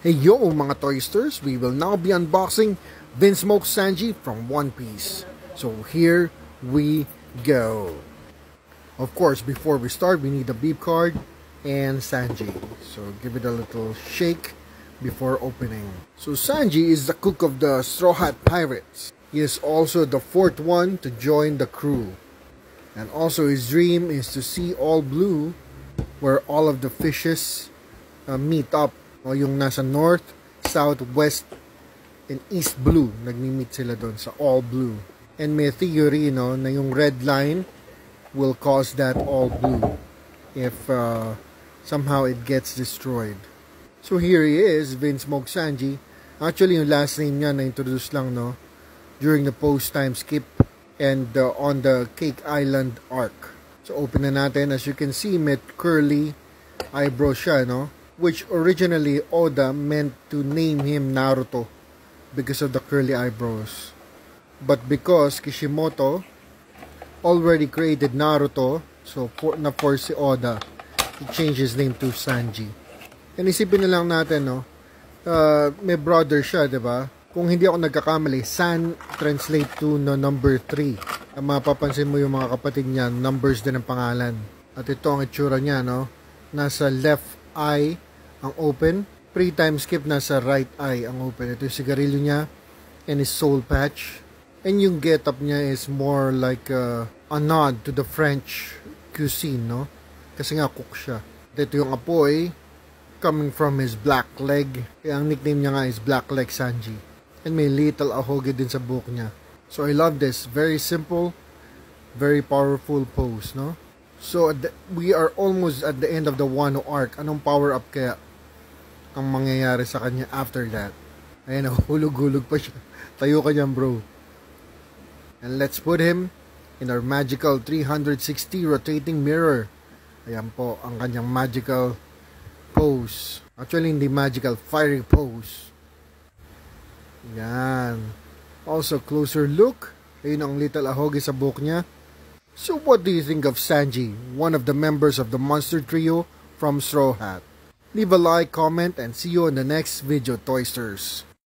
Hey yo mga Toysters, we will now be unboxing Vinsmoke Sanji from One Piece. So here we go. Of course, before we start, we need a beep card and Sanji. So give it a little shake before opening. So Sanji is the cook of the Straw Hat Pirates. He is also the fourth one to join the crew. And also his dream is to see all blue where all of the fishes uh, meet up o yung nasa north, south, west, and east blue. Nagmi-meet sila doon sa all blue. And may theory, no, na yung red line will cause that all blue if uh, somehow it gets destroyed. So here he is, Vince Sanji. Actually, yung last name niya na-introduce lang, no, during the post-time skip and uh, on the Cake Island arc. So open na natin. As you can see, may curly eyebrow siya, no? Which originally Oda meant to name him Naruto because of the curly eyebrows. But because Kishimoto already created Naruto, so for, na for si Oda, he changed his name to Sanji. And isipin na lang natin, no, uh, may brother siya, di ba? Kung hindi ako nagkakamali, San translate to no number 3. Ang mapapansin mo yung mga kapatid niya, numbers din ang pangalan. At ito ang itsura niya, no? Nasa left eye ang open. Pre-time skip nasa right eye ang open. Ito yung sigarilyo niya and his soul patch. And yung get-up niya is more like a, a nod to the French cuisine, no? Kasi nga cook siya. Ito yung apoy coming from his black leg. Kaya ang nickname niya nga is Black Leg Sanji. And may little ahoge din sa buhok niya. So I love this. Very simple, very powerful pose, no? So we are almost at the end of the Wano arc. Anong power up kaya ang mangyayari sa kanya after that. Ayan, hulog-hulog pa siya. Tayo ka dyan, bro. And let's put him in our magical 360 rotating mirror. Ayan po, ang kanyang magical pose. Actually, hindi magical, fiery pose. Yan. Also, closer look. Ayun ang little ahogi sa buhok niya. So what do you think of Sanji, one of the members of the monster trio from Straw Hat? Leave a like, comment, and see you in the next video, Toysters.